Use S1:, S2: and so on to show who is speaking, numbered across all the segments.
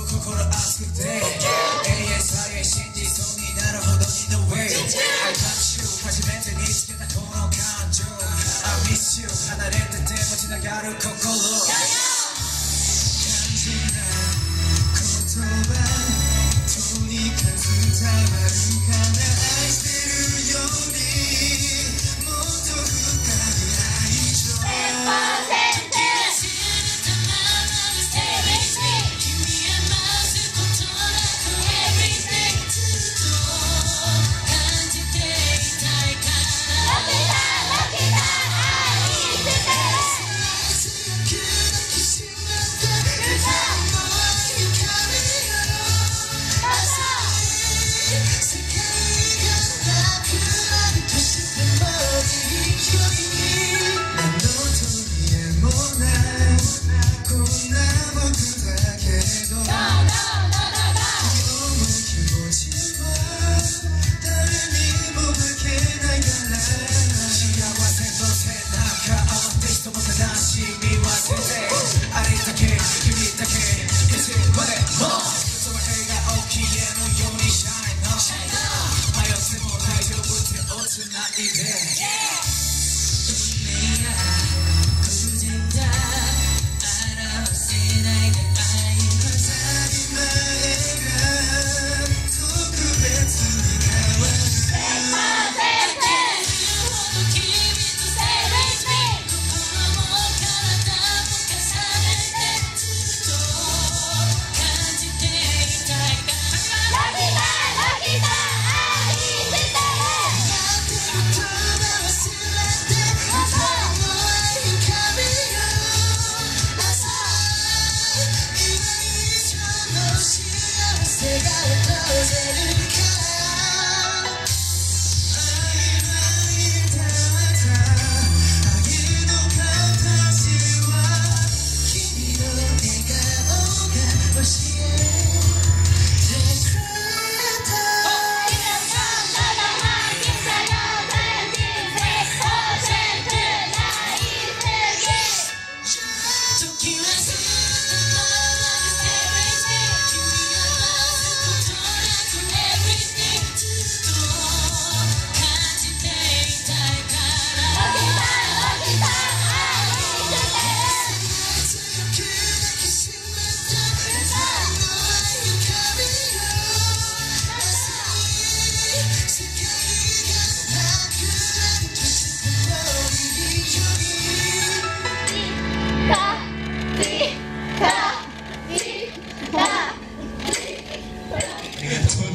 S1: も
S2: 心
S1: 熱くて永遠再現信じそうになるほ
S2: どにの way I を初めて見つけた
S1: この感情。I
S2: miss
S1: you 離れててもつながる心。Amen.
S2: Take out the close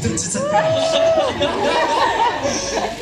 S1: It's know?